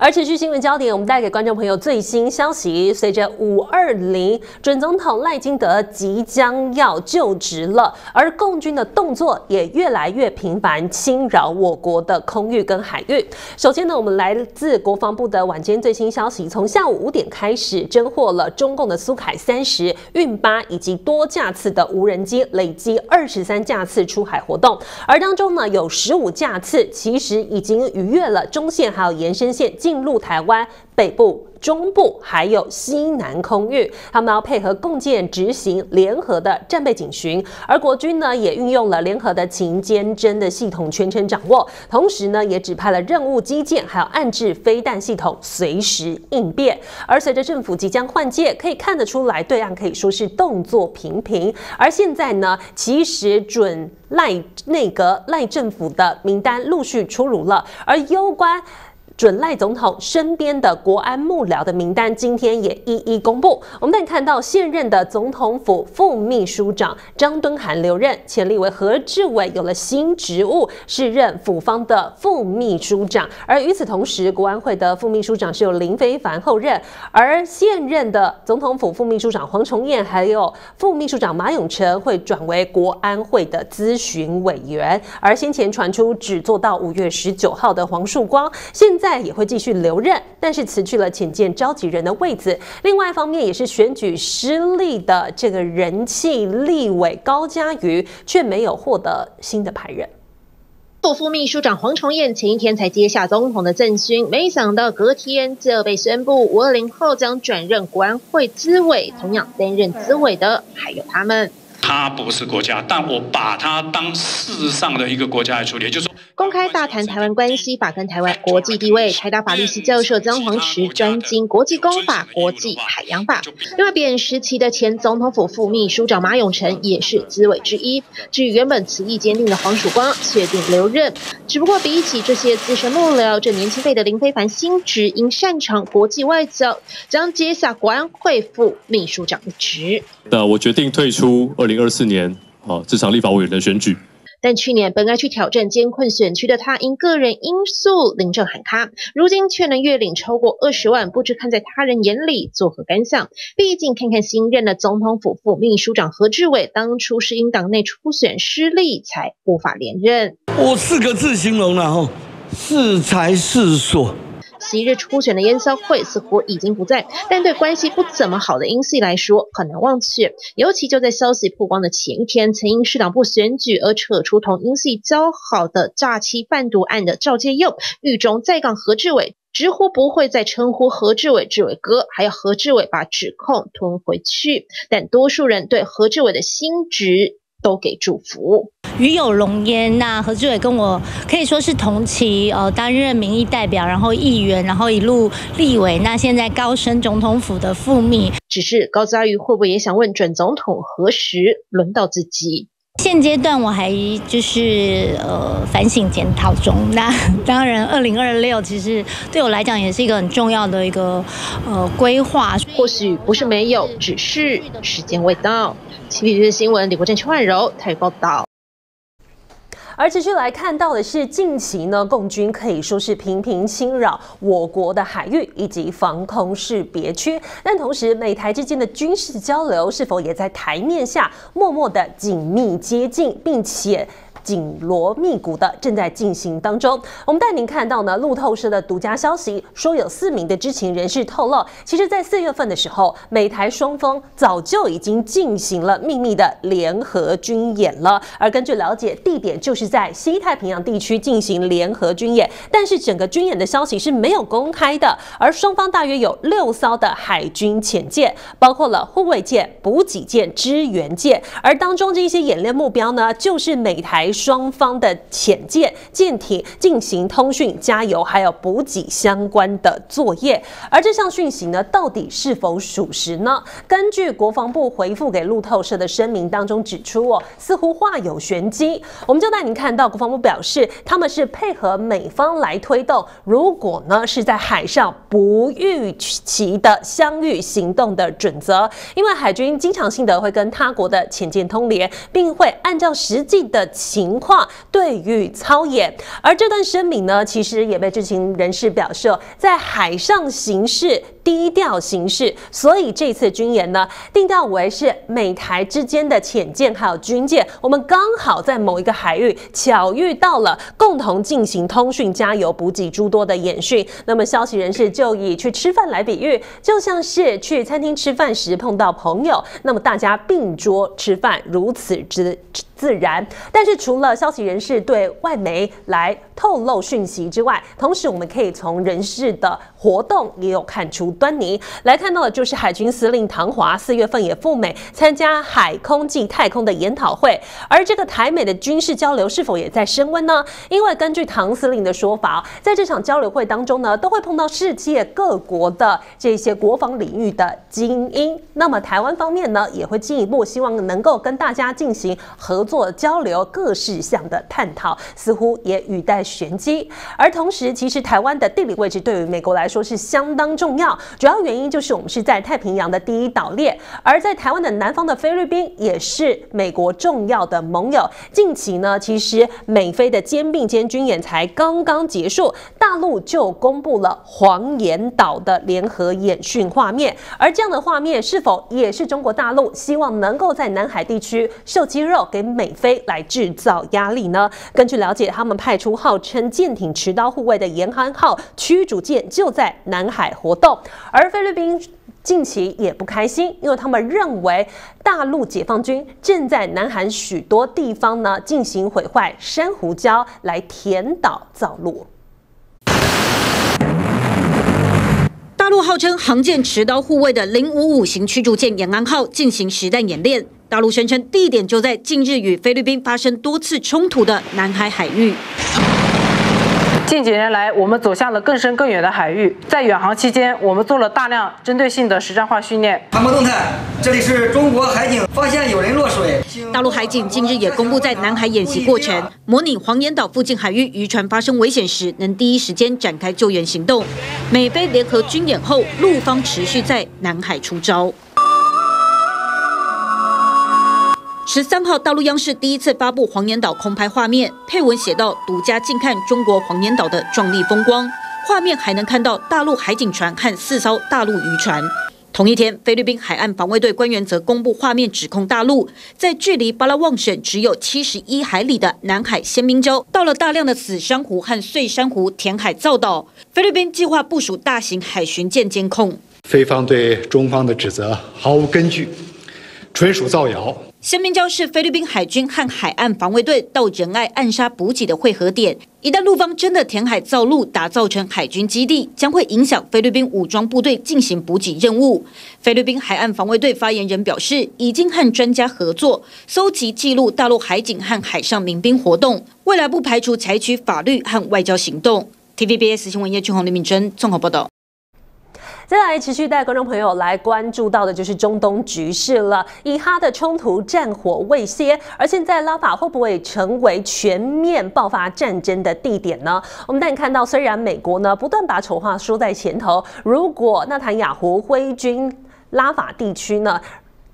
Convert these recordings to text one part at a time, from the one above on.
而持续新闻焦点，我们带给观众朋友最新消息：随着五二零准总统赖金德即将要就职了，而共军的动作也越来越频繁，侵扰我国的空域跟海域。首先呢，我们来自国防部的晚间最新消息，从下午五点开始，侦获了中共的苏凯三十、运八以及多架次的无人机，累积二十三架次出海活动，而当中呢，有十五架次其实已经逾越了中线还有延伸线。进入台湾北部。中部还有西南空域，他们要配合共建执行联合的战备警巡，而国军呢也运用了联合的勤监侦的系统全程掌握，同时呢也指派了任务基建还有暗制飞弹系统随时应变。而随着政府即将换届，可以看得出来，对岸可以说是动作频频。而现在呢，其实准赖内阁赖政府的名单陆续出炉了，而攸关。准赖总统身边的国安幕僚的名单今天也一一公布。我们可以看到，现任的总统府副秘书长张敦涵留任，前立为何志伟有了新职务，是任府方的副秘书长。而与此同时，国安会的副秘书长是由林非凡后任，而现任的总统府副秘书长黄崇彦还有副秘书长马永成会转为国安会的咨询委员。而先前传出只做到五月十九号的黄树光，现在。在也会继续留任，但是辞去了浅见召集人的位子。另外一方面，也是选举失利的这个人气立委高嘉瑜，却没有获得新的派任。副副秘书长黄崇彦前一天才接下总统的赠勋，没想到隔天就被宣布五二零后将转任国安会资委，同样担任资委的还有他们。他不是国家，但我把他当事实上的一个国家来处理，就是说。公开大谈台湾关系法跟台湾国际地位，台大法律系教授张黄池专精国际公法、国际海洋法。另外，扁时期的前总统府副秘书长马永成也是资委之一。至于原本词意坚定的黄曙光，确定留任。只不过比起这些资深幕僚，这年轻辈的林非凡新职因擅长国际外交，将接下国安会副秘书长一职。那我决定退出二零二四年啊这场立法委员的选举。但去年本该去挑战艰困选区的他，因个人因素临阵喊卡，如今却能月领超过二十万，不知看在他人眼里作何感想？毕竟看看新任的总统府副秘书长何志伟，当初是因党内初选失利才无法连任。我四个字形容了哈，是才是所。昔日初选的烟消会似乎已经不在，但对关系不怎么好的英系来说很难忘却。尤其就在消息曝光的前一天，曾因市党部选举而扯出同英系交好的诈欺贩毒案的赵介佑，狱中在港何志伟，直呼不会再称呼何志伟志伟哥，还要何志伟把指控吞回去。但多数人对何志伟的新职都给祝福。与有龙焉。那何志伟跟我可以说是同期，呃，担任民意代表，然后议员，然后一路立委。那现在高升总统府的副秘，只是高嘉瑜会不会也想问准总统何时轮到自己？现阶段我还就是呃反省检讨中。那 当然，二零二六其实对我来讲也是一个很重要的一个呃规划。或许不是没有，只是时间未到。七 P 日新闻，李国正、邱焕柔台报道。而持续来看到的是，近期呢，共军可以说是频频侵扰我国的海域以及防空识别区，但同时，美台之间的军事交流是否也在台面下默默的紧密接近，并且？紧锣密鼓的正在进行当中。我们带您看到呢，路透社的独家消息说，有四名的知情人士透露，其实，在四月份的时候，美台双方早就已经进行了秘密的联合军演了。而根据了解，地点就是在西太平洋地区进行联合军演，但是整个军演的消息是没有公开的。而双方大约有六艘的海军潜舰，包括了护卫舰、补给舰、支援舰，而当中这一些演练目标呢，就是美台。双方的潜舰、舰艇进行通讯、加油还有补给相关的作业，而这项讯息呢，到底是否属实呢？根据国防部回复给路透社的声明当中指出，哦，似乎话有玄机。我们就带您看到，国防部表示，他们是配合美方来推动，如果呢是在海上不预期的相遇行动的准则，因为海军经常性的会跟他国的潜舰通联，并会按照实际的情。情况对于操演。而这段声明呢，其实也被知情人士表示，在海上行事。低调行事，所以这次军演呢，定调为是美台之间的潜舰还有军舰，我们刚好在某一个海域巧遇到了，共同进行通讯、加油、补给诸多的演训。那么消息人士就以去吃饭来比喻，就像是去餐厅吃饭时碰到朋友，那么大家并桌吃饭，如此之自然。但是除了消息人士对外媒来透露讯息之外，同时我们可以从人事的活动也有看出。端倪来看到的就是海军司令唐华四月份也赴美参加海空暨太空的研讨会，而这个台美的军事交流是否也在升温呢？因为根据唐司令的说法，在这场交流会当中呢，都会碰到世界各国的这些国防领域的精英。那么台湾方面呢，也会进一步希望能够跟大家进行合作交流，各事项的探讨，似乎也语带玄机。而同时，其实台湾的地理位置对于美国来说是相当重要。主要原因就是我们是在太平洋的第一岛链，而在台湾的南方的菲律宾也是美国重要的盟友。近期呢，其实美菲的肩并肩军演才刚刚结束，大陆就公布了黄岩岛的联合演训画面。而这样的画面是否也是中国大陆希望能够在南海地区秀肌肉，给美菲来制造造压力呢？根据了解，他们派出号称舰艇持刀护卫的延安号驱逐舰就在南海活动。而菲律宾近期也不开心，因为他们认为大陆解放军正在南韩许多地方呢进行毁坏珊瑚礁，来填岛造陆。大陆号称航舰持刀护卫的零五五型驱逐舰延安号进行实弹演练，大陆声称地点就在近日与菲律宾发生多次冲突的南海海域。近几年来，我们走向了更深更远的海域。在远航期间，我们做了大量针对性的实战化训练。航模动态，这里是中国海警，发现有人落水。大陆海警近日也公布，在南海演习过程，模拟黄岩岛附近海域渔船发生危险时，能第一时间展开救援行动。美菲联合军演后，陆方持续在南海出招。十三号，大陆央视第一次发布黄岩岛空拍画面，配文写道：“独家近看中国黄岩岛的壮丽风光。”画面还能看到大陆海警船和四艘大陆渔船。同一天，菲律宾海岸防卫队官员则公布画面，指控大陆在距离巴拉望省只有七十一海里的南海仙明礁，到了大量的死珊瑚和碎珊瑚填海造岛。菲律宾计划部署大型海巡舰监控。菲方对中方的指责毫无根据，纯属造谣。仙明礁是菲律宾海军和海岸防卫队到仁爱暗杀补给的汇合点。一旦陆方真的填海造陆，打造成海军基地，将会影响菲律宾武装部队进行补给任务。菲律宾海岸防卫队发言人表示，已经和专家合作，搜集记录大陆海警和海上民兵活动，未来不排除采取法律和外交行动。TVBS 新闻叶俊宏、李敏珍综合报道。再来持续带观众朋友来关注到的就是中东局势了。以哈的冲突战火未歇，而现在拉法会不会成为全面爆发战争的地点呢？我们带你看到，虽然美国呢不断把丑话说在前头，如果纳坦雅胡挥军拉法地区呢？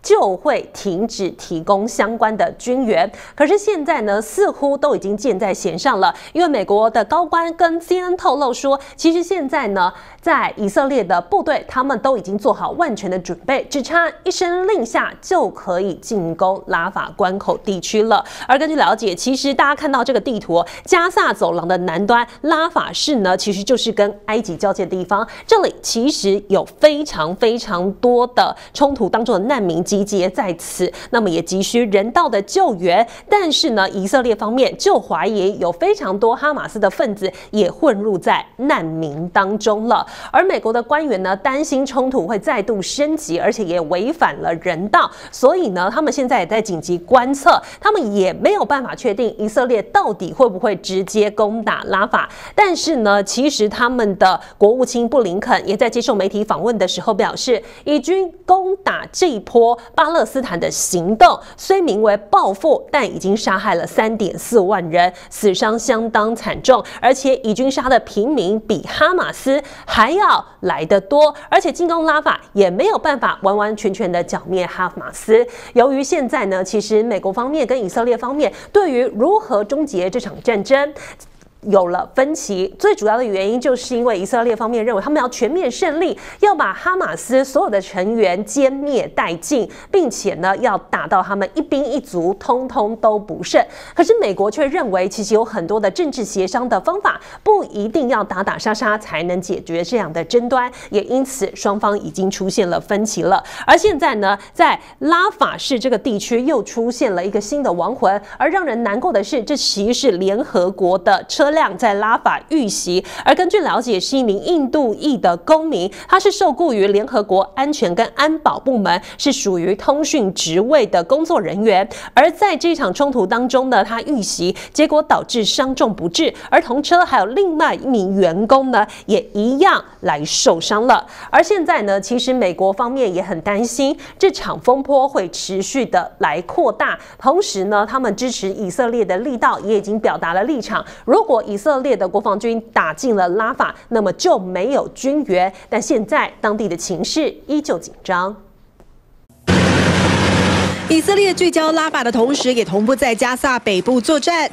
就会停止提供相关的军援。可是现在呢，似乎都已经箭在弦上了。因为美国的高官跟 CNN 透露说，其实现在呢，在以色列的部队他们都已经做好万全的准备，只差一声令下就可以进攻拉法关口地区了。而根据了解，其实大家看到这个地图，加萨走廊的南端拉法市呢，其实就是跟埃及交界的地方。这里其实有非常非常多的冲突当中的难民。集结在此，那么也急需人道的救援。但是呢，以色列方面就怀疑有非常多哈马斯的分子也混入在难民当中了。而美国的官员呢，担心冲突会再度升级，而且也违反了人道，所以呢，他们现在也在紧急观测。他们也没有办法确定以色列到底会不会直接攻打拉法。但是呢，其实他们的国务卿布林肯也在接受媒体访问的时候表示，以军攻打这一波。巴勒斯坦的行动虽名为报复，但已经杀害了三点四万人，死伤相当惨重，而且以军杀的平民比哈马斯还要来得多，而且进攻拉法也没有办法完完全全的剿灭哈马斯。由于现在呢，其实美国方面跟以色列方面对于如何终结这场战争。有了分歧，最主要的原因就是因为以色列方面认为他们要全面胜利，要把哈马斯所有的成员歼灭殆尽，并且呢要打到他们一兵一卒通通都不剩。可是美国却认为，其实有很多的政治协商的方法，不一定要打打杀杀才能解决这样的争端，也因此双方已经出现了分歧了。而现在呢，在拉法市这个地区又出现了一个新的亡魂，而让人难过的是，这其实是联合国的车。辆在拉法遇袭，而根据了解，是一名印度裔的公民，他是受雇于联合国安全跟安保部门，是属于通讯职位的工作人员。而在这场冲突当中呢，他遇袭，结果导致伤重不治，而同车还有另外一名员工呢，也一样来受伤了。而现在呢，其实美国方面也很担心这场风波会持续的来扩大，同时呢，他们支持以色列的力道也已经表达了立场，如果以色列的国防军打进了拉法，那么就没有军援。但现在当地的情势依旧紧张。以色列聚焦拉法的同时，也同步在加萨北部作战。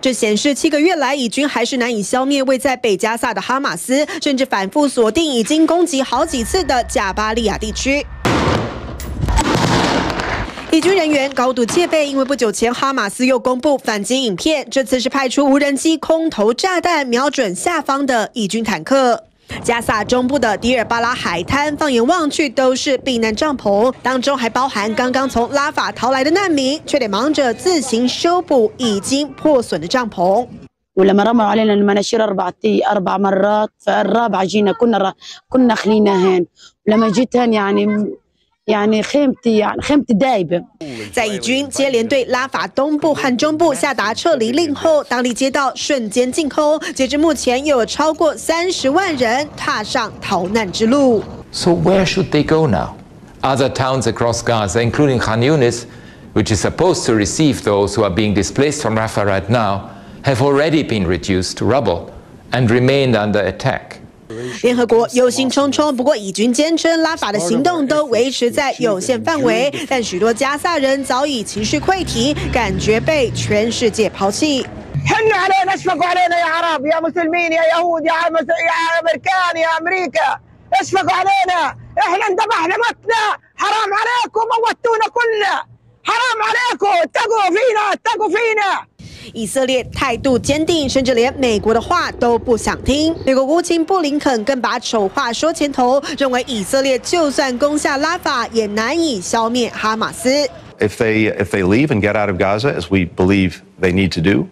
这显示七个月来，以军还是难以消灭位在北加萨的哈马斯，甚至反复锁定已经攻击好几次的贾巴利亚地区。以军人员高度戒备，因为不久前哈马斯又公布反击影片，这次是派出无人机空投炸弹瞄准下方的以军坦克。加萨中部的迪尔巴拉海滩，放眼望去都是避难帐篷，当中还包含刚刚从拉法逃来的难民，却得忙着自行修补已经破损的帐篷。在以军接连对拉法东部和中部下达撤离令后，当地街道瞬间净空。截至目前，又有超过三十万人踏上逃难之路。So where should they go now? Other towns across Gaza, including Khan Yunis, which is supposed to receive those who are being displaced from Rafah right now, have already been reduced to rubble and remained under attack. 联合国忧心忡忡，不过以军坚称拉法的行动都维持在有限范围，但许多加萨人早已情绪溃堤，感觉被全世界抛弃。以色列态度坚定，甚至连美国的话都不想听。美国国务卿布林肯更把丑话说前头，认为以色列就算攻下拉法，也难以消灭哈马斯。If they if they leave and get out of Gaza, as we believe they need to do,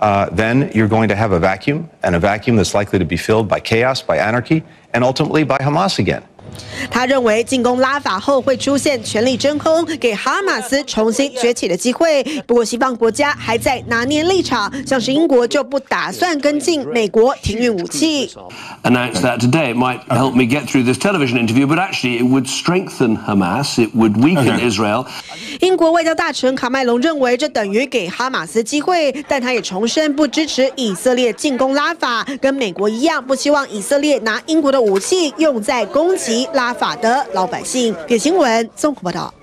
uh, then you're going to have a vacuum, and a vacuum that's likely to be filled by chaos, by anarchy, and ultimately by Hamas again. 他认为进攻拉法后会出现权力真空，给哈马斯重新崛起的机会。不过西方国家还在拿捏立场，像是英国就不打算跟进美国停运武器。Announced that today it might help me get through this television interview, but actually it would strengthen Hamas, it would weaken Israel. 英国外交大臣卡麦隆认为这等于给哈马斯机会，但他也重申不支持以色列进攻拉法，跟美国一样不希望以色列拿英国的武器用在攻击。拉法的老百姓。给新闻综合报道。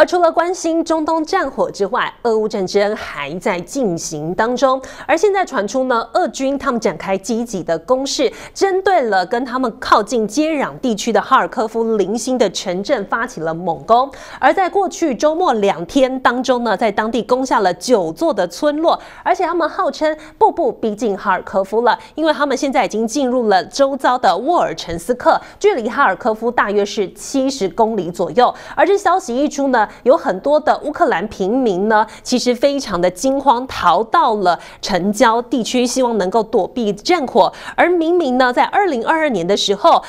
而除了关心中东战火之外，俄乌战争还在进行当中。而现在传出呢，俄军他们展开积极的攻势，针对了跟他们靠近接壤地区的哈尔科夫零星的城镇发起了猛攻。而在过去周末两天当中呢，在当地攻下了九座的村落，而且他们号称步步逼近哈尔科夫了，因为他们现在已经进入了周遭的沃尔陈斯克，距离哈尔科夫大约是七十公里左右。而这消息一出呢，有很多的乌克兰平民呢，其实非常的惊慌，逃到了城郊地区，希望能够躲避战火。而明明呢，在二零二二年的时候。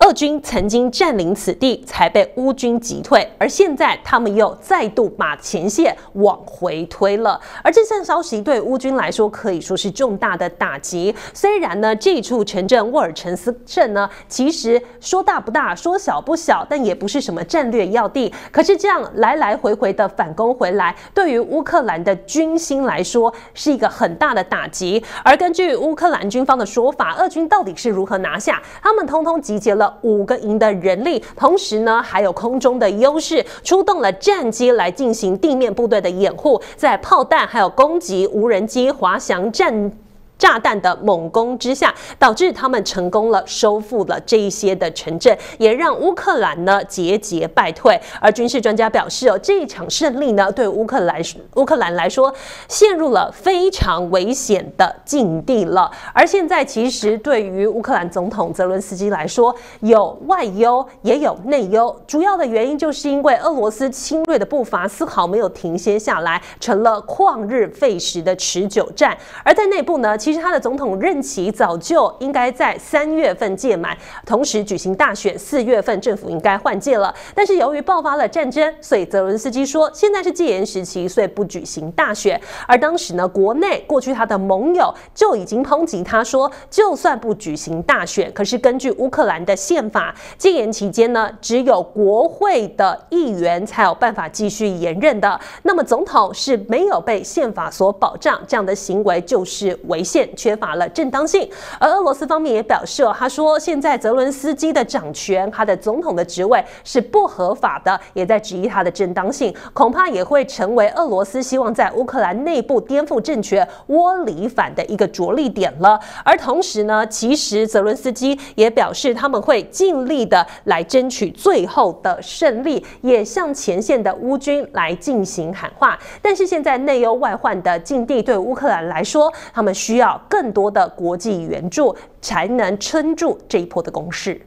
俄军曾经占领此地，才被乌军击退，而现在他们又再度把前线往回推了。而这项消息对乌军来说可以说是重大的打击。虽然呢，这处城镇沃尔陈斯镇呢，其实说大不大，说小不小，但也不是什么战略要地。可是这样来来回回的反攻回来，对于乌克兰的军心来说是一个很大的打击。而根据乌克兰军方的说法，俄军到底是如何拿下？他们通通集结了。五个营的人力，同时呢还有空中的优势，出动了战机来进行地面部队的掩护，在炮弹还有攻击无人机、滑翔战。炸弹的猛攻之下，导致他们成功了收复了这一些的城镇，也让乌克兰呢节节败退。而军事专家表示，哦，这一场胜利呢，对乌克兰乌克兰来说陷入了非常危险的境地了。而现在，其实对于乌克兰总统泽伦斯基来说，有外忧也有内忧。主要的原因就是因为俄罗斯侵略的步伐丝毫没有停歇下来，成了旷日费时的持久战。而在内部呢？其实他的总统任期早就应该在三月份届满，同时举行大选，四月份政府应该换届了。但是由于爆发了战争，所以泽伦斯基说现在是戒严时期，所以不举行大选。而当时呢，国内过去他的盟友就已经抨击他说，就算不举行大选，可是根据乌克兰的宪法，戒严期间呢，只有国会的议员才有办法继续延任的。那么总统是没有被宪法所保障，这样的行为就是违宪。缺乏了正当性，而俄罗斯方面也表示，他说现在泽伦斯基的掌权，他的总统的职位是不合法的，也在质疑他的正当性，恐怕也会成为俄罗斯希望在乌克兰内部颠覆政权、窝里反的一个着力点了。而同时呢，其实泽伦斯基也表示，他们会尽力的来争取最后的胜利，也向前线的乌军来进行喊话。但是现在内忧外患的境地，对乌克兰来说，他们需要。要更多的国际援助，才能撑住这一波的攻势。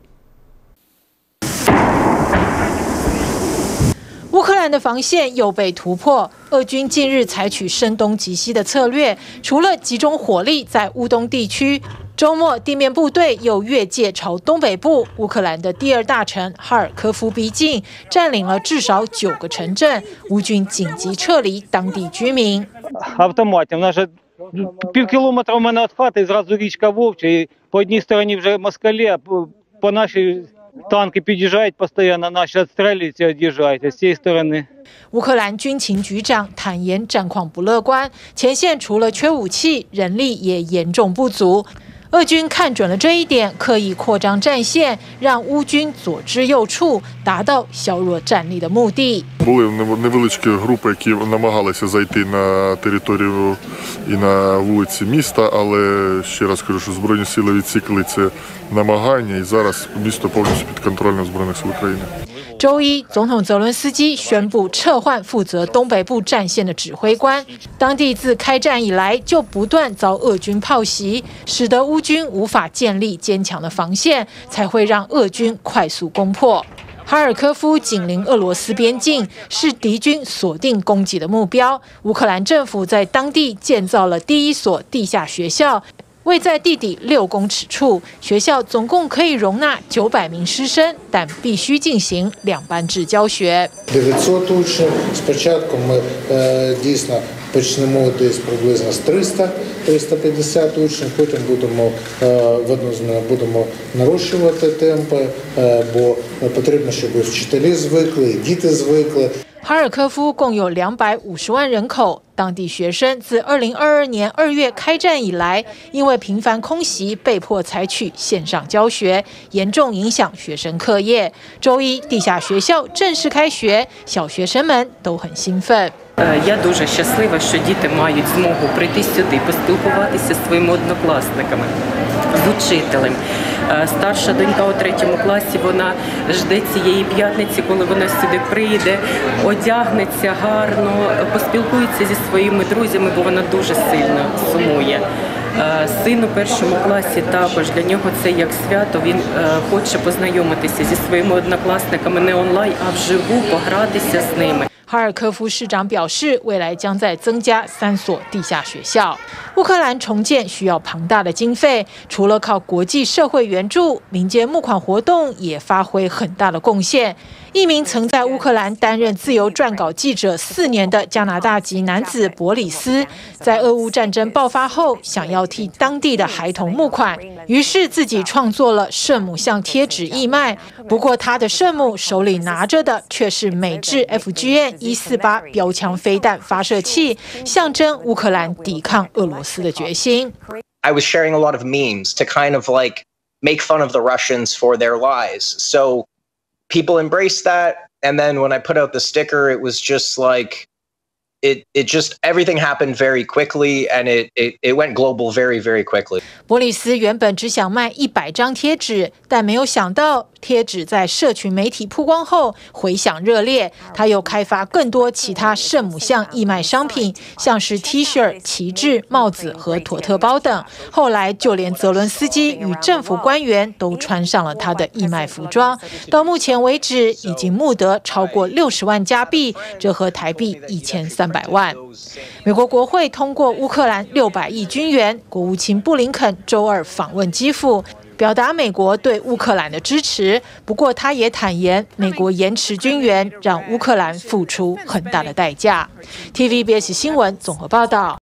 乌克兰的防线又被突破，俄军近日采取声东击西的策略，除了集中火力在乌东地区，周末地面部队又越界朝东北部乌克兰的第二大城哈尔科夫逼近，占领了至少九个城镇，乌军紧急撤离当地居民。Пів кілометра в мене від хати, зразу річка Вовча, і по одній стороні вже москалі, а по, по нашій танки під'їжджають постійно, наші відстрілюються, від'їжджають, а з цієї сторони. 乌克兰军情局长坦言战况不乐观，前线除了缺武器，人力也严重不足。 俄军看准了这一点，刻意扩张战线，让乌军左支右绌，达到削弱战力的目的。Були невеличкі групи, які намагалися зайти на територію і на вулиці міста, але ще раз кажу, що збройні сили відсікли це намагання, і зараз місто повністю під контролем збройних сил України. 周一，总统泽伦斯基宣布撤换负责东北部战线的指挥官。当地自开战以来就不断遭俄军炮袭，使得乌军无法建立坚强的防线，才会让俄军快速攻破。哈尔科夫紧邻俄罗斯边境，是敌军锁定攻击的目标。乌克兰政府在当地建造了第一所地下学校。位在地底六公尺处，学校总共可以容纳九百名师生，但必须进行两班制教学。900 учнів. Спочатку ми дійсно почнемо десь приблизно з 300-350 учнів. Потім будемо в одну зміну будемо нарощувати темпи, бо потрібно, щоб вчителі звикли, діти звикли. 哈尔科夫共有两百五十万人口，当地学生自二零二二年二月开战以来，因为频繁空袭，被迫采取线上教学，严重影响学生课业。周一，地下学校正式开学，小学生们都很兴奋。Я дуже щаслива, що діти мають змогу прийти сюди, поспілкуватися зі своїми однокласниками, з учителем. Старша донька у третьому класі вона жде цієї п'ятниці, коли вона сюди прийде, одягнеться гарно, поспілкується зі своїми друзями, бо вона дуже сильно сумує. Син у першому класі також для нього це як свято. Він хоче познайомитися зі своїми однокласниками не онлайн, а вживу погратися з ними. 哈尔科夫市长表示，未来将在增加三所地下学校。乌克兰重建需要庞大的经费，除了靠国际社会援助，民间募款活动也发挥很大的贡献。一名曾在乌克兰担任自由撰稿记者四年的加拿大籍男子伯里斯，在俄乌战争爆发后，想要替当地的孩童募款，于是自己创作了圣母像贴纸义卖。不过，他的圣母手里拿着的却是美制 FGN 一四八标枪飞弹发射器，象征乌克兰抵抗俄罗斯的决心。I was sharing a lot of memes to kind of like make fun of the Russians for their lies. So people embraced that. And then when I put out the sticker, it was just like, it, it just everything happened very quickly and it, it, it went global very, very quickly. 伯里斯原本只想卖一百张贴纸，但没有想到贴纸在社群媒体曝光后回响热烈。他又开发更多其他圣母像义卖商品，像是 T 恤、旗帜、帽子和妥特包等。后来就连泽伦斯基与政府官员都穿上了他的义卖服装。到目前为止，已经募得超过六十万加币，折合台币一千三百万。美国国会通过乌克兰六百亿军援，国务卿布林肯周二访问基辅。表达美国对乌克兰的支持，不过他也坦言，美国延迟军援让乌克兰付出很大的代价。TVBS 新闻综合报道。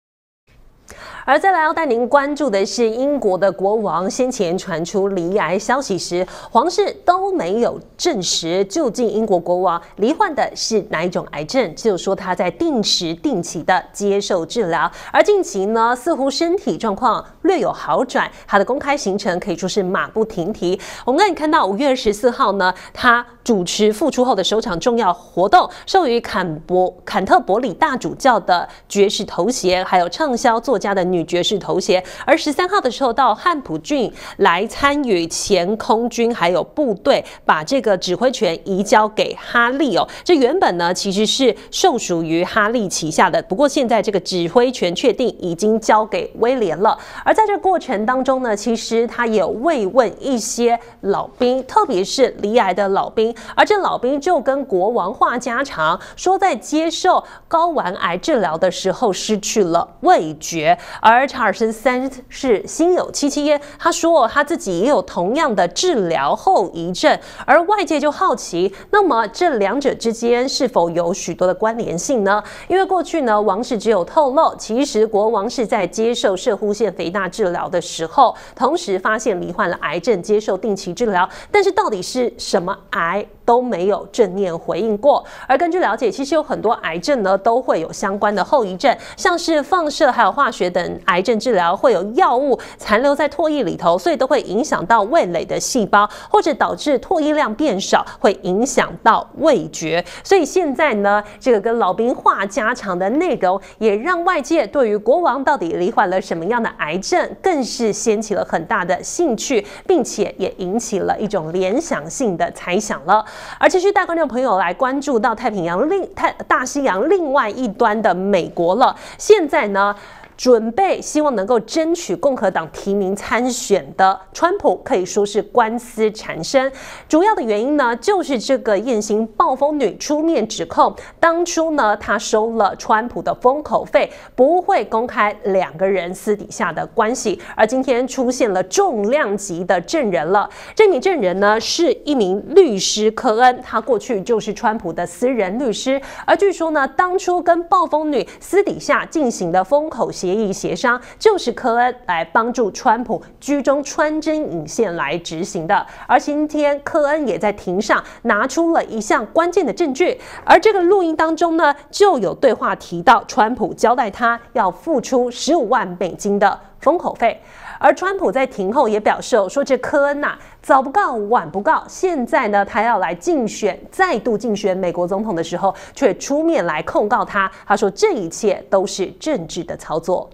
而再来要带您关注的是，英国的国王先前传出罹癌消息时，皇室都没有证实究竟英国国王罹患的是哪一种癌症，就说他在定时定期的接受治疗。而近期呢，似乎身体状况略有好转，他的公开行程可以说是马不停蹄。我们可以看到五月十四号呢，他主持复出后的首场重要活动，授予坎伯坎特伯里大主教的爵士头衔，还有畅销作家的。女爵士头衔，而十三号的时候到汉普郡来参与前空军还有部队把这个指挥权移交给哈利哦。这原本呢其实是受属于哈利旗下的，不过现在这个指挥权确定已经交给威廉了。而在这过程当中呢，其实他也慰问一些老兵，特别是离癌的老兵。而这老兵就跟国王话家常，说在接受睾丸癌治疗的时候失去了味觉。而查尔斯三世心有戚戚焉，他说他自己也有同样的治疗后遗症，而外界就好奇，那么这两者之间是否有许多的关联性呢？因为过去呢，王室只有透露，其实国王是在接受射护腺肥大治疗的时候，同时发现罹患了癌症，接受定期治疗，但是到底是什么癌？都没有正面回应过。而根据了解，其实有很多癌症呢都会有相关的后遗症，像是放射还有化学等癌症治疗会有药物残留在唾液里头，所以都会影响到味蕾的细胞，或者导致唾液量变少，会影响到味觉。所以现在呢，这个跟老兵话家常的内容，也让外界对于国王到底罹患了什么样的癌症，更是掀起了很大的兴趣，并且也引起了一种联想性的猜想了。而继续带观众朋友来关注到太平洋另太大西洋另外一端的美国了。现在呢？准备希望能够争取共和党提名参选的川普可以说是官司缠身，主要的原因呢就是这个艳星暴风女出面指控，当初呢她收了川普的封口费，不会公开两个人私底下的关系，而今天出现了重量级的证人了，这名证人呢是一名律师科恩，他过去就是川普的私人律师，而据说呢当初跟暴风女私底下进行的封口。协议协商就是科恩来帮助川普居中穿针引线来执行的，而今天科恩也在庭上拿出了一项关键的证据，而这个录音当中呢，就有对话提到川普交代他要付出十五万美金的封口费，而川普在庭后也表示说这科恩呐早不告晚不告，现在呢他要来竞选再度竞选美国总统的时候，却出面来控告他，他说这一切都是政治的操作。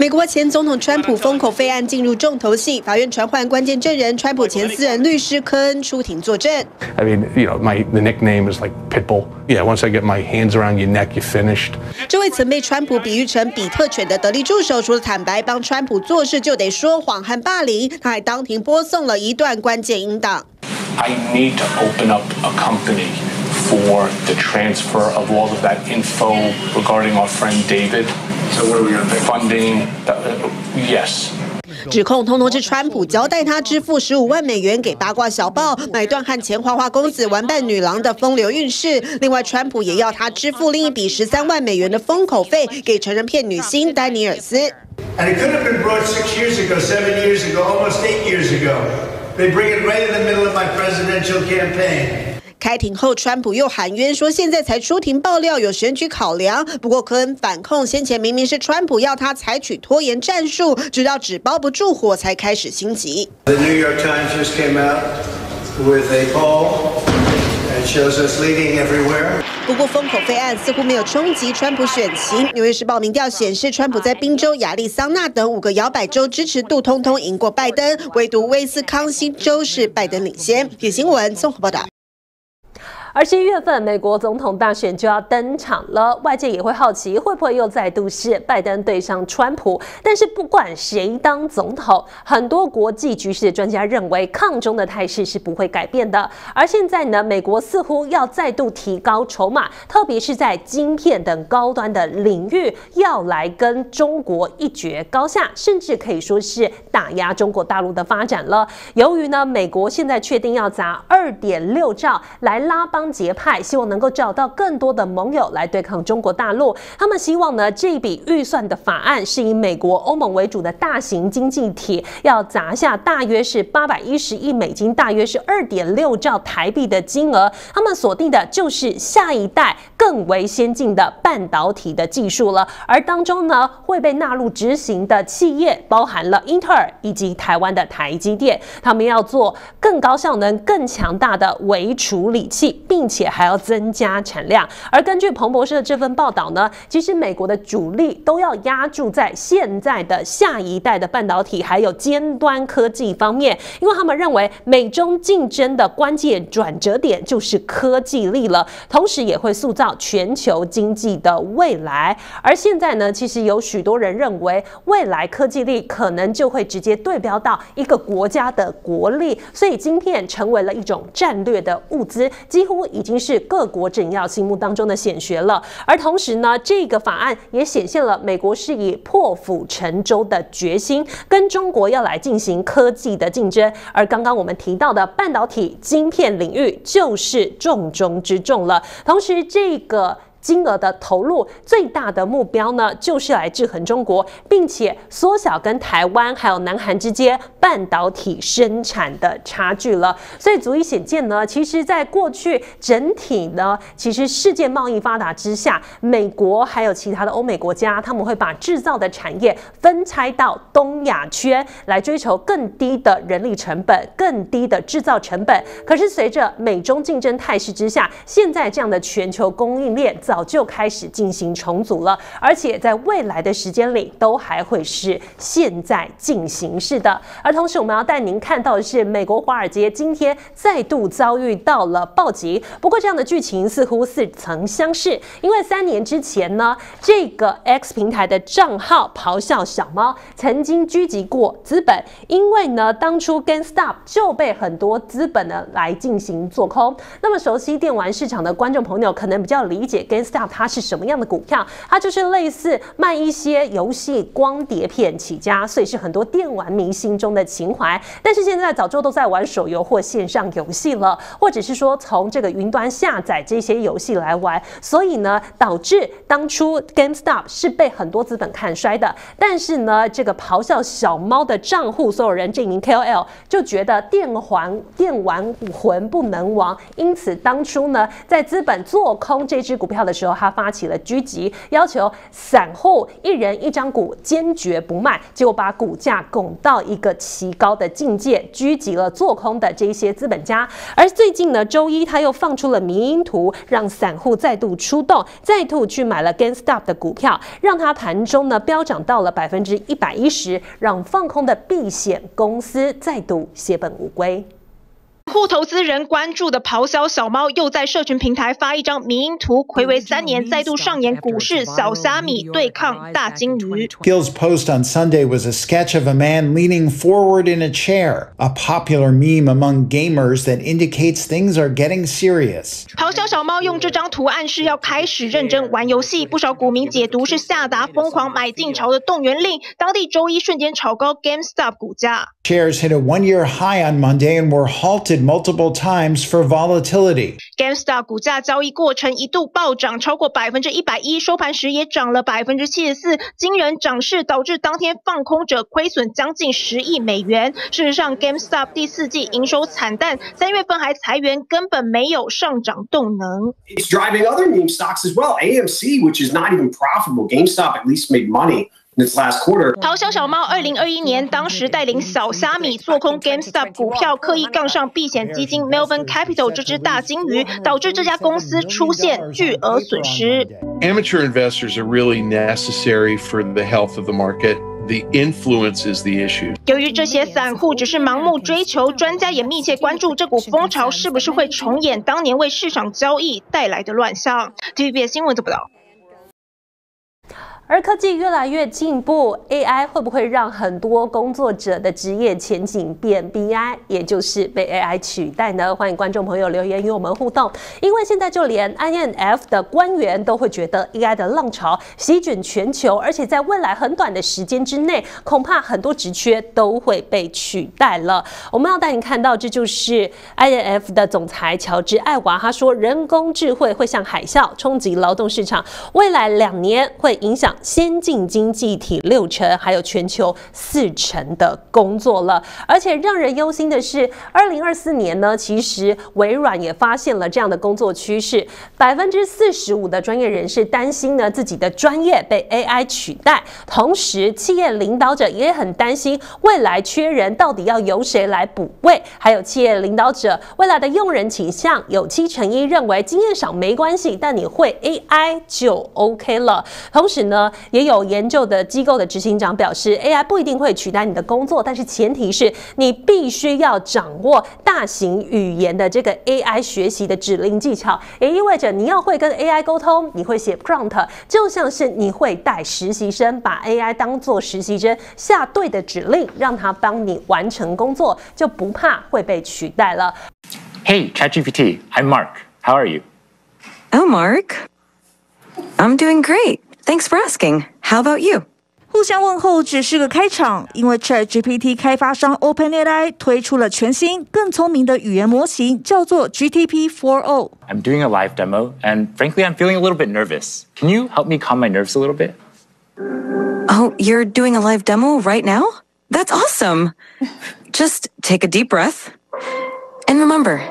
美国前总统川普封口费案进入重头戏，法院传唤关键证人川普前私人律师科恩出庭作证。I mean, you know, my the nickname is like Pitbull. Yeah, once I get my hands around your neck, you're finished. 这位曾被川普比喻成比特犬的得力助手，除了坦白帮川普做事就得说谎和霸凌，他还当庭播送了一段关键音档。I need to open up a company for the transfer of all of that info regarding our friend David. So what are we going to Funding, uh, yes. 指控通通是川普交代他支付十五万美元给八卦小报买断和前花花公子玩伴女郎的风流韵事。另外，川普也要他支付另一笔十三万美元的封口费给成人片女星丹尼尔斯。And it could have been brought six years ago, seven years ago, almost eight years ago. They bring it right in the middle of my presidential campaign. 开庭后，川普又喊冤说现在才出庭爆料有选举考量。不过科恩反控，先前明明是川普要他采取拖延战术，直到纸包不住火才开始心急。The New York Times just came out with a poll that shows us leading everywhere. 不过封口费案似乎没有冲击川普选情。纽约时报民调显示，川普在宾州、亚利桑那等五个摇摆州支持度通通赢过拜登，唯独威斯康星州是拜登领先。铁新闻综合报道。而十一月份，美国总统大选就要登场了，外界也会好奇，会不会又再度是拜登对上川普？但是不管谁当总统，很多国际局势的专家认为，抗中的态势是不会改变的。而现在呢，美国似乎要再度提高筹码，特别是在晶片等高端的领域，要来跟中国一决高下，甚至可以说是打压中国大陆的发展了。由于呢，美国现在确定要砸二点六兆来拉帮。帮结派，希望能够找到更多的盟友来对抗中国大陆。他们希望呢，这笔预算的法案是以美国、欧盟为主的大型经济体，要砸下大约是八百一十亿美金，大约是二点六兆台币的金额。他们锁定的就是下一代更为先进的半导体的技术了。而当中呢，会被纳入执行的企业包含了英特尔以及台湾的台积电。他们要做更高效能、更强大的微处理器。并且还要增加产量，而根据彭博社的这份报道呢，其实美国的主力都要压注在现在的下一代的半导体还有尖端科技方面，因为他们认为美中竞争的关键转折点就是科技力了，同时也会塑造全球经济的未来。而现在呢，其实有许多人认为，未来科技力可能就会直接对标到一个国家的国力，所以晶片成为了一种战略的物资，几乎。已经是各国政要心目当中的显学了，而同时呢，这个法案也显现了美国是以破釜沉舟的决心，跟中国要来进行科技的竞争。而刚刚我们提到的半导体晶片领域，就是重中之重了。同时，这个。金额的投入最大的目标呢，就是来制衡中国，并且缩小跟台湾还有南韩之间半导体生产的差距了。所以足以显见呢，其实在过去整体呢，其实世界贸易发达之下，美国还有其他的欧美国家，他们会把制造的产业分拆到东亚圈来追求更低的人力成本、更低的制造成本。可是随着美中竞争态势之下，现在这样的全球供应链。早就开始进行重组了，而且在未来的时间里都还会是现在进行式的。而同时，我们要带您看到的是，美国华尔街今天再度遭遇到了暴击。不过，这样的剧情似乎似曾相识，因为三年之前呢，这个 X 平台的账号咆哮小猫曾经狙击过资本，因为呢，当初 GameStop 就被很多资本呢来进行做空。那么，熟悉电玩市场的观众朋友可能比较理解 Game。Stop，它是什么样的股票？它就是类似卖一些游戏光碟片起家，所以是很多电玩迷心中的情怀。但是现在早就都在玩手游或线上游戏了，或者是说从这个云端下载这些游戏来玩，所以呢，导致当初 GameStop 是被很多资本看衰的。但是呢，这个咆哮小猫的账户所有人这名 KOL 就觉得电玩电玩魂不能亡，因此当初呢，在资本做空这只股票的。的时候，他发起了狙击，要求散户一人一张股，坚决不卖，结果把股价拱到一个奇高的境界，狙击了做空的这些资本家。而最近呢，周一他又放出了迷因图，让散户再度出动，再度去买了 GameStop 的股票，让它盘中呢飙涨到了百分之一百一十，让放空的避险公司再度血本无归。户投资人关注的咆哮小猫又在社群平台发一张迷因图，暌违三年再度上演股市小虾米对抗大金鱼。Gill's post on Sunday was a sketch of a man leaning forward in a chair, a popular meme among gamers that indicates things are getting serious. 咆哮小猫用这张图暗示要开始认真玩游戏，不少股民解读是下达疯狂买进潮的动员令。当地周一瞬间炒高 GameStop 股价。Shares hit a one-year high on Monday and were halted multiple times for volatility. GameStop 股价交易过程一度暴涨超过百分之一百一，收盘时也涨了百分之七十四，惊人涨势导致当天放空者亏损将近十亿美元。事实上，GameStop 第四季营收惨淡，三月份还裁员，根本没有上涨动能。It's driving other meme stocks as well. AMC, which is not even profitable, GameStop at least made money. This last quarter，咆哮小猫二零二一年当时带领小虾米做空 GameStop 股票，刻意杠上避险基金 Melvin Capital 这只大金鱼，导致这家公司出现巨额损失。Amateur investors are really necessary for the health of the market. The influence is the issue. 由于这些散户只是盲目追求，专家也密切关注这股风潮是不是会重演当年为市场交易带来的乱象。TVB 新闻做报道。而科技越来越进步，AI 会不会让很多工作者的职业前景变 BI，也就是被 AI 取代呢？欢迎观众朋友留言与我们互动。因为现在就连 INF 的官员都会觉得 AI 的浪潮席卷全球，而且在未来很短的时间之内，恐怕很多职缺都会被取代了。我们要带你看到，这就是 INF 的总裁乔治艾娃，他说，人工智慧会像海啸冲击劳动市场，未来两年会影响。先进经济体六成，还有全球四成的工作了。而且让人忧心的是，二零二四年呢，其实微软也发现了这样的工作趋势，百分之四十五的专业人士担心呢自己的专业被 AI 取代。同时，企业领导者也很担心未来缺人到底要由谁来补位。还有企业领导者未来的用人倾向，有七成一认为经验少没关系，但你会 AI 就 OK 了。同时呢。也有研究的机构的执行长表示，AI 不一定会取代你的工作，但是前提是你必须要掌握大型语言的这个 AI 学习的指令技巧，也意味着你要会跟 AI 沟通，你会写 prompt，就像是你会带实习生，把 AI 当做实习生，下对的指令，让他帮你完成工作，就不怕会被取代了。Hey ChatGPT, I'm Mark. How are you? Oh, Mark. I'm doing great. Thanks for asking. How about you? 互相问候只是个开场，因为 ChatGPT 开发商 OpenAI 推出了全新、更聪明的语言模型，叫做 GTP4o。I'm doing a live demo, and frankly, I'm feeling a little bit nervous. Can you help me calm my nerves a little bit? Oh, you're doing a live demo right now? That's awesome. Just take a deep breath. And remember,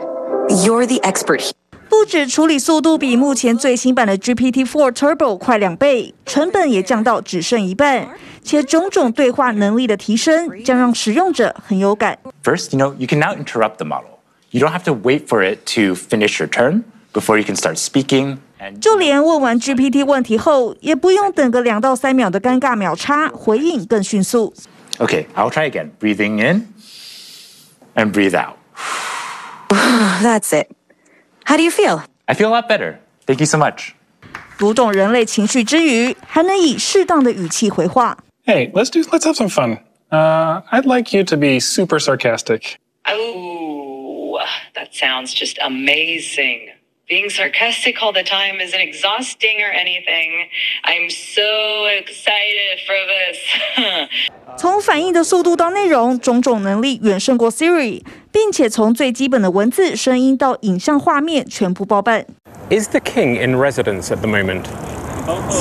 you're the expert. 不止处理速度比目前最新版的 GPT-4 Turbo 快两倍，成本也降到只剩一半，且种种对话能力的提升将让使用者很有感。First, you know, you can now interrupt the model. You don't have to wait for it to finish your turn before you can start speaking. 就连问完 GPT 问题后，也不用等个两到三秒的尴尬秒差，回应更迅速。Okay, I'll try again. Breathing in and breathe out. That's it. How do you feel? I feel a lot better. Thank you so much. 读懂人类情绪之余，还能以适当的语气回话。Hey, let's do let's have some fun. Uh, I'd like you to be super sarcastic. Oh, that sounds just amazing. Being sarcastic all the time isn't exhausting or anything. I'm so excited for this. 从反应的速度到内容，种种能力远胜过 Siri，并且从最基本的文字、声音到影像画面全部包办。Is the king in residence at the moment?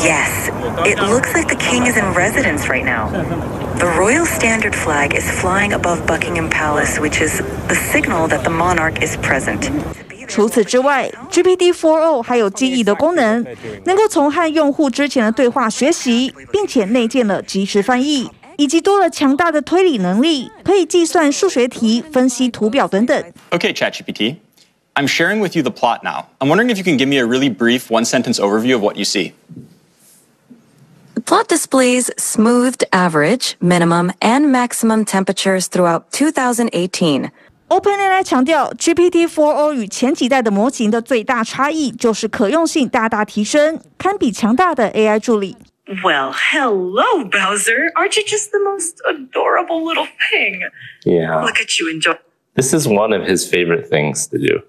Yes, it looks like the king is in residence right now. The royal standard flag is flying above Buckingham Palace, which is the signal that the monarch is present. 除此之外，GPT-4o 还有记忆的功能，能够从和用户之前的对话学习，并且内建了即时翻译，以及多了强大的推理能力，可以计算数学题、分析图表等等。Okay, ChatGPT, I'm sharing with you the plot now. I'm wondering if you can give me a really brief one-sentence overview of what you see. The plot displays smoothed average, minimum, and maximum temperatures throughout 2018. OpenAI 强调，GPT-4o 与前几代的模型的最大差异就是可用性大大提升，堪比强大的 AI 助理。Well, hello, Bowser. Aren't you just the most adorable little thing? Yeah. Look at you enjoy. This is one of his favorite things to do.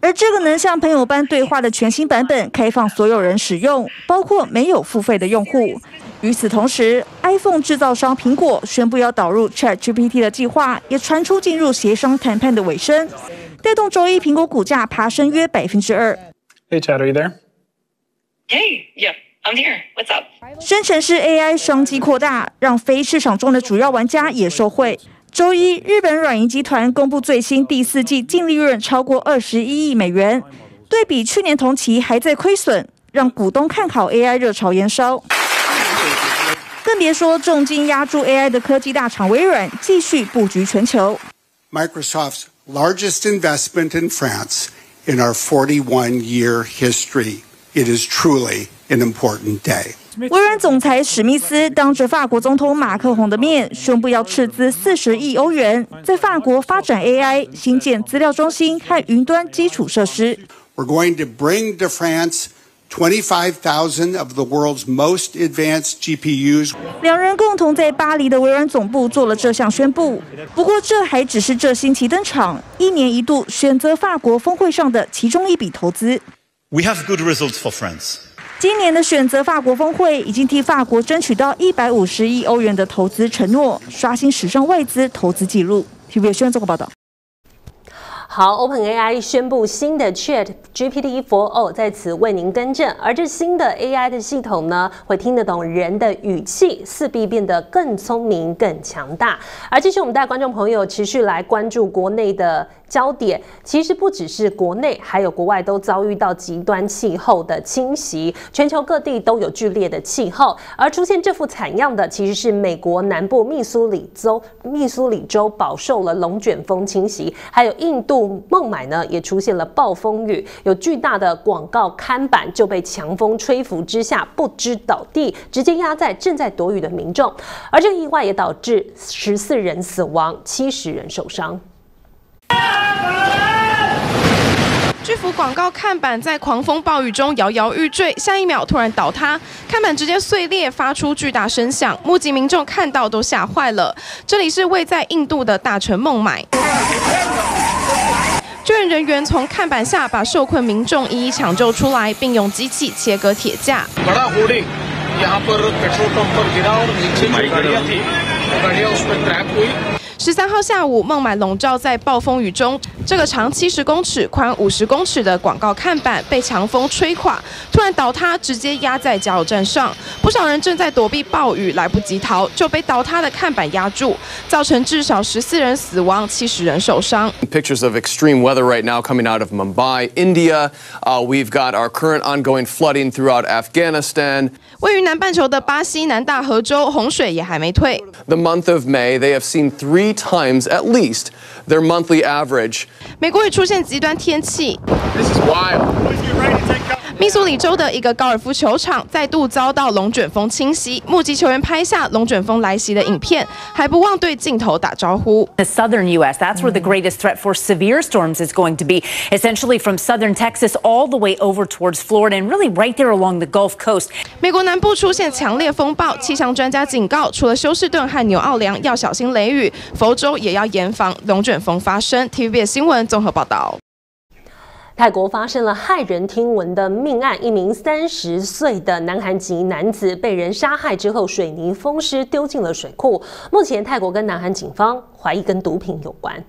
而这个能像朋友般对话的全新版本开放所有人使用，包括没有付费的用户。与此同时，iPhone 制造商苹果宣布要导入 ChatGPT 的计划，也传出进入协商谈判的尾声，带动周一苹果股价爬升约百分之二。Hey, Chad, are you there? Hey, yeah, I'm here. What's up? 生成式 AI 商机扩大，让非市场中的主要玩家也受惠。周一，日本软银集团公布最新第四季净利润超过二十一亿美元，对比去年同期还在亏损，让股东看好 AI 热潮延烧。更别说重金压住 AI 的科技大厂微软继续布局全球。Microsoft's largest investment in France in our 41 year history. It is truly an important day. 微软总裁史密斯当着法国总统马克宏的面，宣布要斥资四十亿欧元，在法国发展 AI、新建资料中心和云端基础设施。We're going to bring to France 25,000 of the world's most advanced GPUs. 两人共同在巴黎的微软总部做了这项宣布。不过，这还只是这星期登场，一年一度选择法国峰会上的其中一笔投资。We have good results for France. 今年的选择法国峰会已经替法国争取到一百五十亿欧元的投资承诺，刷新史上外资投资纪录。TVB 新闻综合报道。好，OpenAI 宣布新的 Chat GPT 4o 在此为您更正，而这新的 AI 的系统呢，会听得懂人的语气，势必变得更聪明、更强大。而继续，我们带观众朋友持续来关注国内的焦点，其实不只是国内，还有国外都遭遇到极端气候的侵袭，全球各地都有剧烈的气候，而出现这副惨样的其实是美国南部密苏里州，密苏里州饱受了龙卷风侵袭，还有印度。孟买呢也出现了暴风雨，有巨大的广告看板就被强风吹拂之下不知倒地，直接压在正在躲雨的民众，而这个意外也导致十四人死亡，七十人受伤。巨幅广告看板在狂风暴雨中摇摇欲坠，下一秒突然倒塌，看板直接碎裂，发出巨大声响。目击民众看到都吓坏了。这里是位在印度的大城孟买。救援人员从看板下把受困民众一一抢救出来，并用机器切割铁架。十三号下午，孟买笼罩在暴风雨中。这个长七十公尺、宽五十公尺的广告看板被强风吹垮，突然倒塌，直接压在加油站上。不少人正在躲避暴雨，来不及逃，就被倒塌的看板压住，造成至少十四人死亡，七十人受伤。Pictures of extreme weather right now coming out of Mumbai, India. Uh, we've got our current ongoing flooding throughout Afghanistan. 位于南半球的巴西南大河州洪水也还没退。The month of May, they have seen three times at least their monthly average. 美国也出现极端天气。 This is wild. 密苏里州的一个高尔夫球场再度遭到龙卷风侵袭，目击球员拍下龙卷风来袭的影片，还不忘对镜头打招呼。The southern U.S., that's where the greatest threat for severe storms is going to be, essentially from southern Texas all the way over towards Florida and really right there along the Gulf Coast. 美国南部出现强烈风暴，气象专家警告，除了休斯顿和纽奥良要小心雷雨，佛州也要严防龙卷风发生。TVB 新闻综合报道。泰国发生了骇人听闻的命案，一名三十岁的南韩籍男子被人杀害之后，水泥封尸丢进了水库。目前，泰国跟南韩警方怀疑跟毒品有关。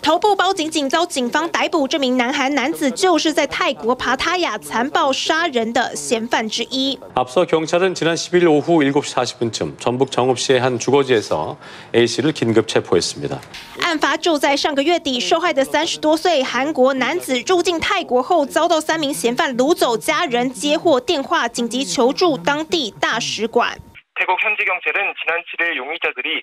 头部包紧紧遭警方逮捕，这名南韩男子就是在泰国爬塔亚残暴杀人的嫌犯之一。 앞서 경찰은 지난 10일 오후 7시 40분쯤 전북 정읍시의 한 주거지에서 A 씨를 긴급 체포했습니다. 案发就在上个月底，受害的三十多岁韩国男子入境泰国后，遭到三名嫌犯掳走家人，接获电话紧急求助当地大使馆。 태국 현지 경찰은 지난 7일 용의자들이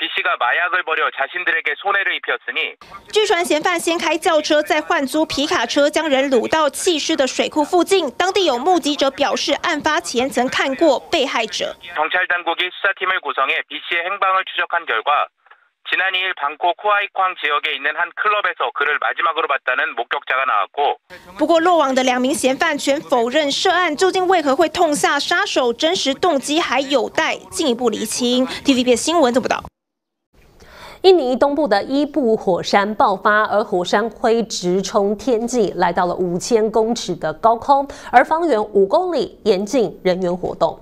B 씨가 마약을 버려 자신들에게 손해를 입혔으니 据传嫌犯先开轿车，再换租皮卡车，将人掳到弃尸的水库附近。当地有目击者表示，案发前曾看过被害者。 경찰 당국이 수사팀을 구성해 B 씨의 행방을 추적한 결과 지난 2일 방콕 후아이쾅 지역에 있는 한 클럽에서 그를 마지막으로 봤다는 목격자가 나왔고 不过，落网的两名嫌犯全否认涉案，究竟为何会痛下杀手，真实动机还有待进一步厘清。TVB 新闻做不到。 印尼东部的伊布火山爆发，而火山灰直冲天际，来到了五千公尺的高空，而方圆五公里严禁人员活动。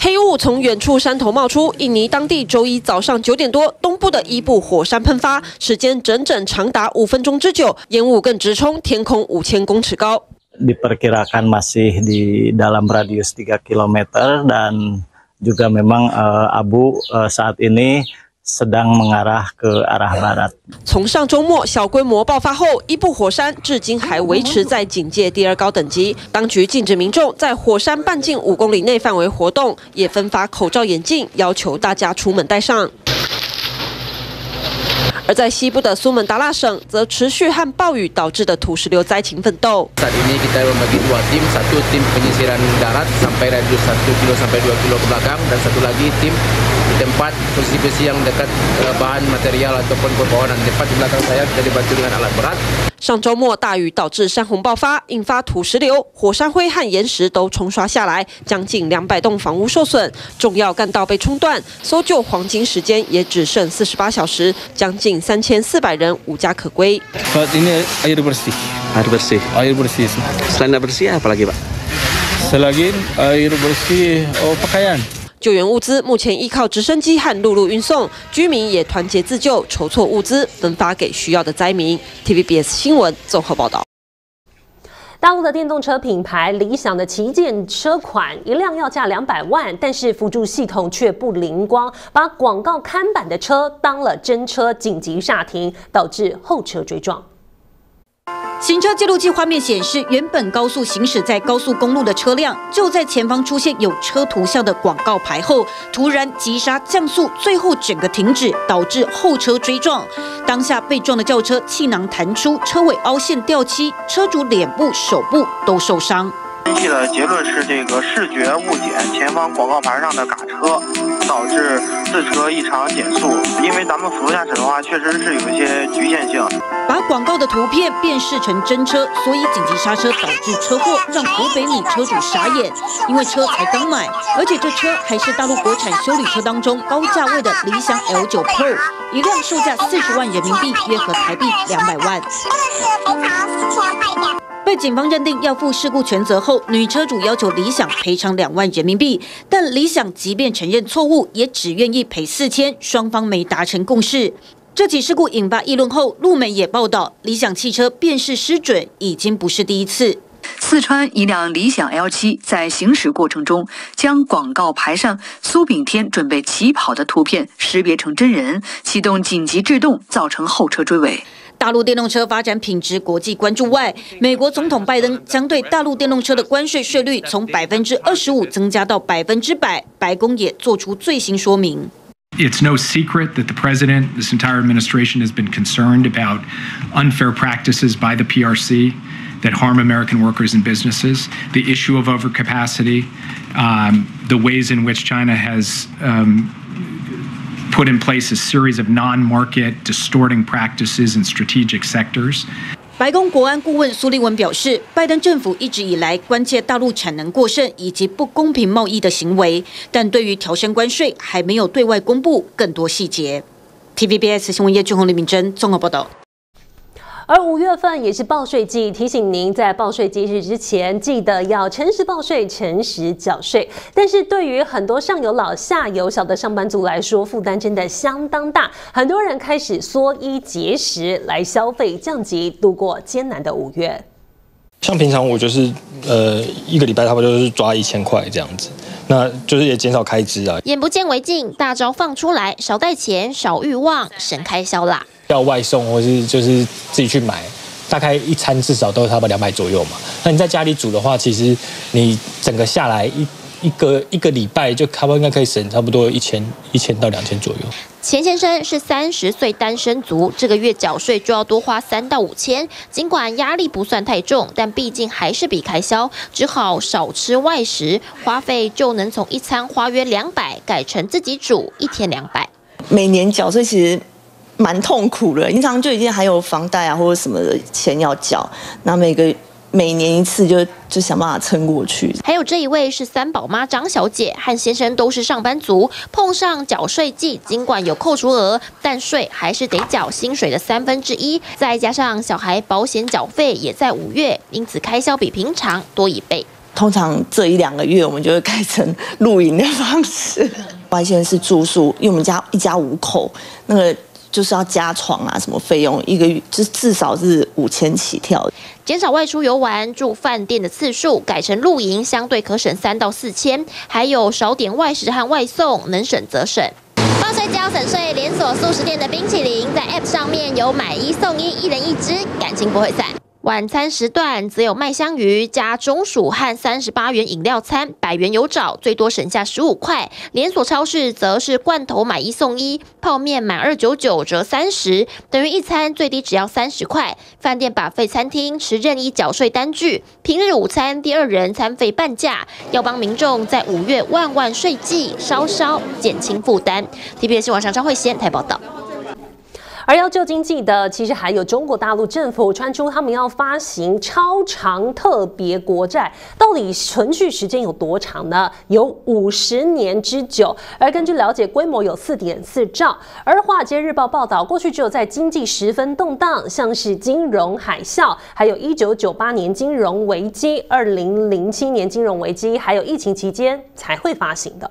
黑雾从远处山头冒出，印尼当地周一早上九点多，东部的伊布火山喷发，时间整整长达五分钟之久，烟雾更直冲天空五千公尺高。diperkirakan masih di dalam radius 3 km dan juga memang uh, abu uh, saat ini sedang mengarah ke arah barat. 从上周末小规模爆发后，伊布火山至今还维持在警戒第二高等级。当局禁止民众在火山半径五公里内范围活动，也分发口罩、眼镜，要求大家出门戴上。而在西部的苏门答腊省，则持续和暴雨导致的土石流灾情奋斗。Saat ini kita membagi dua tim, satu tim penyisiran darat sampai radius 1 kilo sampai 2 kilo ke belakang dan satu lagi tim di tempat posisi-posisi yang dekat bahan material ataupun pepohonan. Tempat di belakang saya kita dibantu dengan alat berat. 上周末大雨导致山洪爆发，引发土石流，火山灰和岩石都冲刷下来，将近两百栋房屋受损，重要干道被冲断，搜救黄金时间也只剩四十八小时，将近三千四百人无家可归。Saat ini air bersih. Air bersih. Air bersih. Selain air bersih apa lagi, Pak? Selain air bersih, oh pakaian. 救援物资目前依靠直升机和陆路运送，居民也团结自救，筹措物资分发给需要的灾民。TVBS 新闻综合报道。大陆的电动车品牌理想的旗舰车款一辆要价两百万，但是辅助系统却不灵光，把广告看板的车当了真车，紧急刹停，导致后车追撞。行车记录器画面显示，原本高速行驶在高速公路的车辆，就在前方出现有车图像的广告牌后，突然急刹降速，最后整个停止，导致后车追撞。当下被撞的轿车气囊弹出，车尾凹陷掉漆，车主脸部、手部都受伤。分析的结论是这个视觉误解前方广告牌上的嘎车，导致四车异常减速。因为咱们辅助驾驶的话，确实是有一些局限性。把广告的图片辨识成真车，所以紧急刹车导致车祸，让湖北米车主傻眼。因为车才刚买，而且这车还是大陆国产修理车当中高价位的理想 L9 Pro，一辆售价四十万人民币，约合台币两百万。被警方认定要负事故全责后，女车主要求理想赔偿两万人民币，但理想即便承认错误，也只愿意赔四千，双方没达成共识。这起事故引发议论后，路媒也报道，理想汽车辨识失准已经不是第一次。四川一辆理想 L7 在行驶过程中，将广告牌上苏炳添准备起跑的图片识别成真人，启动紧急制动，造成后车追尾。大陆电动车发展品质国际关注外，美国总统拜登将对大陆电动车的关税税率从百分之二十五增加到百分之百，白宫也做出最新说明。 It's no secret that the president, this entire administration, has been concerned about unfair practices by the PRC that harm American workers and businesses, the issue of overcapacity, um, the ways in which China has um, put in place a series of non market distorting practices in strategic sectors. 白宫国安顾问苏利文表示，拜登政府一直以来关切大陆产能过剩以及不公平贸易的行为，但对于调升关税还没有对外公布更多细节。TVBS 新闻业俊宏、李明珍综合报道。而五月份也是报税季，提醒您在报税季日之前，记得要诚实报税、诚实缴税。但是对于很多上有老下有小的上班族来说，负担真的相当大。很多人开始缩衣节食来消费降级，度过艰难的五月。像平常我就是呃一个礼拜差不多就是抓一千块这样子，那就是也减少开支啊。眼不见为净，大招放出来，少带钱，少欲望，省开销啦。要外送或是就是自己去买，大概一餐至少都差不多两百左右嘛。那你在家里煮的话，其实你整个下来一一个一个礼拜就差不多应该可以省差不多一千一千到两千左右。钱先生是三十岁单身族，这个月缴税就要多花三到五千。尽管压力不算太重，但毕竟还是比开销，只好少吃外食，花费就能从一餐花约两百改成自己煮一天两百。每年缴税其实。蛮痛苦的，平常就已经还有房贷啊或者什么的钱要缴，那每个每年一次就就想办法撑过去。还有这一位是三宝妈张小姐和先生都是上班族，碰上缴税季，尽管有扣除额，但税还是得缴薪水的三分之一，再加上小孩保险缴费也在五月，因此开销比平常多一倍。通常这一两个月我们就会改成露营的方式，外线是住宿，因为我们家一家五口，那个。就是要加床啊，什么费用一个月就至少是五千起跳。减少外出游玩住饭店的次数，改成露营，相对可省三到四千。还有少点外食和外送，能省则省。报税交省税，连锁素食店的冰淇淋在 App 上面有买一送一，一人一支，感情不会散。晚餐时段则有麦香鱼加中薯和三十八元饮料餐，百元有找，最多省下十五块。连锁超市则是罐头买一送一，泡面满二九九折三十，等于一餐最低只要三十块。饭店把费餐厅持任意缴税单据，平日午餐第二人餐费半价，要帮民众在五月万万税季稍稍减轻负担。TBS 新闻上张慧贤台报道。而要救经济的，其实还有中国大陆政府传出他们要发行超长特别国债，到底存续时间有多长呢？有五十年之久。而根据了解，规模有四点四兆。而华尔街日报报道，过去只有在经济十分动荡，像是金融海啸，还有一九九八年金融危机、二零零七年金融危机，还有疫情期间才会发行的。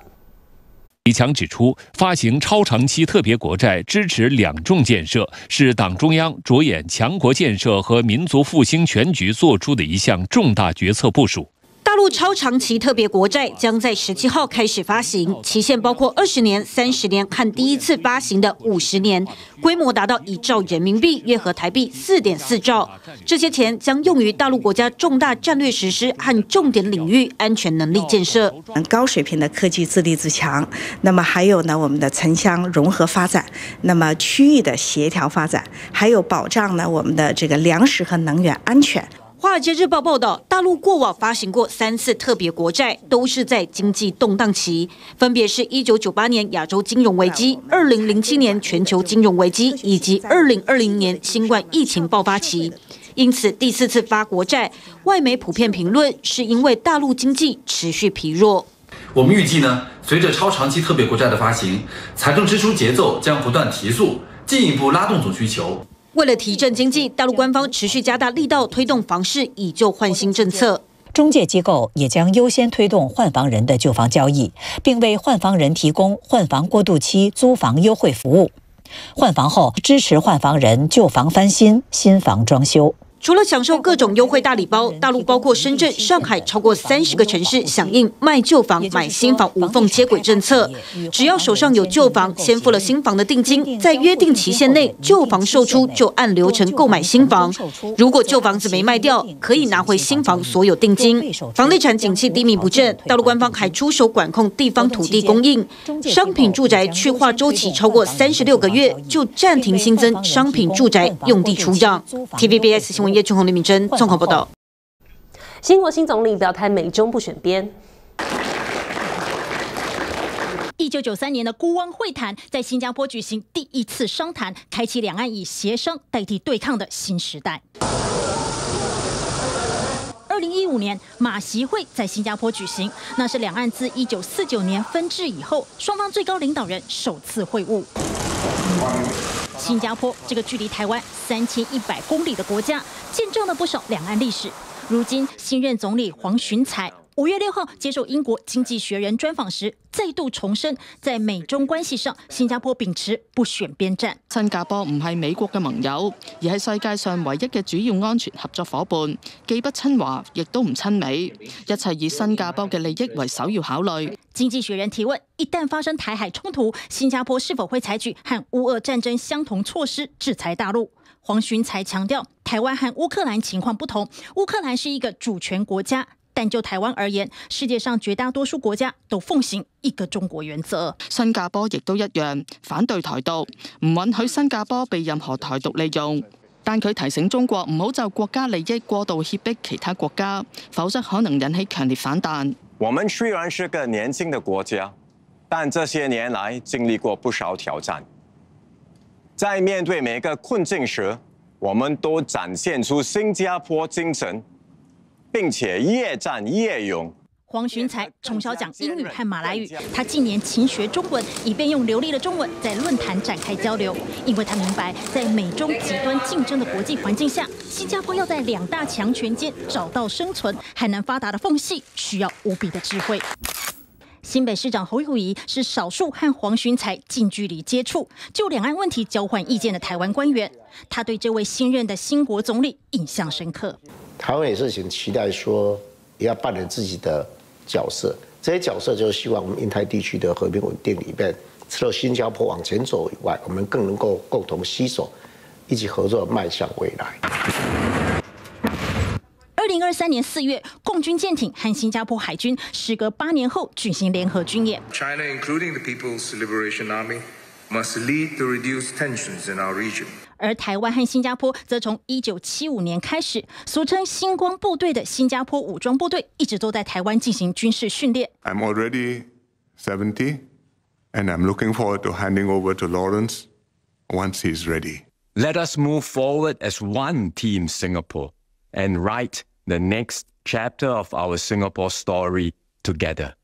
李强指出，发行超长期特别国债支持两重建设，是党中央着眼强国建设和民族复兴全局作出的一项重大决策部署。大陆超长期特别国债将在十七号开始发行，期限包括二十年、三十年和第一次发行的五十年，规模达到一兆人民币，约合台币四点四兆。这些钱将用于大陆国家重大战略实施和重点领域安全能力建设，高水平的科技自立自强。那么还有呢，我们的城乡融合发展，那么区域的协调发展，还有保障呢我们的这个粮食和能源安全。《华尔街日报》报道，大陆过往发行过三次特别国债，都是在经济动荡期，分别是一九九八年亚洲金融危机、二零零七年全球金融危机以及二零二零年新冠疫情爆发期。因此，第四次发国债，外媒普遍评论是因为大陆经济持续疲弱。我们预计呢，随着超长期特别国债的发行，财政支出节奏将不断提速，进一步拉动总需求。为了提振经济，大陆官方持续加大力道推动房市以旧换新政策。中介机构也将优先推动换房人的旧房交易，并为换房人提供换房过渡期租房优惠服务。换房后支持换房人旧房翻新、新房装修。除了享受各种优惠大礼包，大陆包括深圳、上海超过三十个城市响应卖旧房买新房无缝接轨政策。只要手上有旧房，先付了新房的定金，在约定期限内旧房售出，就按流程购买新房。如果旧房子没卖掉，可以拿回新房所有定金。房地产景气低迷不振，大陆官方还出手管控地方土地供应，商品住宅去化周期超过三十六个月，就暂停新增商品住宅用地出让。TVBS 新闻。叶俊宏、李敏珍综合报道。新国新总理表态美中不选边。一九九三年的孤汪会谈在新加坡举行第一次商谈，开启两岸以协商代替对抗的新时代。二零一五年马习会在新加坡举行，那是两岸自一九四九年分治以后，双方最高领导人首次会晤。新加坡这个距离台湾三千一百公里的国家，见证了不少两岸历史。如今新任总理黄循才。五月六号接受英国《经济学人》专访时，再度重申，在美中關係上，新加坡秉持不選邊站。新加坡唔係美國嘅盟友，而係世界上唯一嘅主要安全合作伙伴，既不親華，亦都唔親美，一切以新加坡嘅利益為首要考慮。《經濟學人》提問：一旦發生台海衝突，新加坡是否會採取和烏俄戰爭相同措施制裁大陸？黃循才強調，台灣和烏克蘭情況不同，烏克蘭是一個主權國家。但就台湾而言，世界上绝大多数国家都奉行一個中國原則。新加坡亦都一樣反對台獨，唔允許新加坡被任何台獨利用。但佢提醒中國唔好就國家利益過度脅迫其他國家，否則可能引起強烈反彈。我們雖然是個年輕的國家，但這些年來經歷過不少挑戰，在面對每個困境時，我們都展現出新加坡精神。並且越战越勇。黄寻才从小讲英语和马来语，他近年勤学中文，以便用流利的中文在论坛展开交流。因为他明白，在美中极端竞争的国际环境下，新加坡要在两大强权间找到生存海南发达的缝隙，需要无比的智慧。新北市長侯友谊是少數和黃循才近距離接觸，就兩岸問題交換意見的台灣官員。他對這位新任的新國總理印象深刻。台灣也是很期待說，也要扮演自己的角色。這些角色就是希望我們印太地區的和平穩定里面，除了新加坡往前走以外，我們更能夠共同攜手，一起合作邁向未來。二零二三年四月，共军舰艇和新加坡海军时隔八年后举行联合军演。China, including the People's Liberation Army, must lead to reduce tensions in our region. 而台湾和新加坡则从一九七五年开始，俗称“星光部队”的新加坡武装部队一直都在台湾进行军事训练。I'm already seventy, and I'm looking forward to handing over to Lawrence once he's ready. Let us move forward as one team Singapore and write the next chapter of our Singapore story together.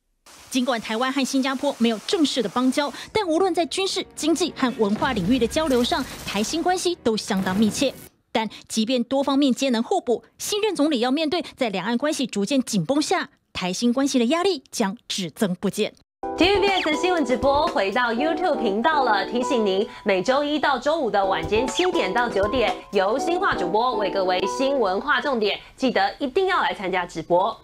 尽管台湾和新加坡没有正式的邦交，但无论在军事、经济和文化领域的交流上，台新关系都相当密切。但即便多方面皆能互补，新任总理要面对在两岸关系逐渐紧绷下，台新关系的压力将只增不减。TVBS 新闻直播回到 YouTube 频道了，提醒您每周一到周五的晚间七点到九点，由新化主播为各位新闻化重点，记得一定要来参加直播。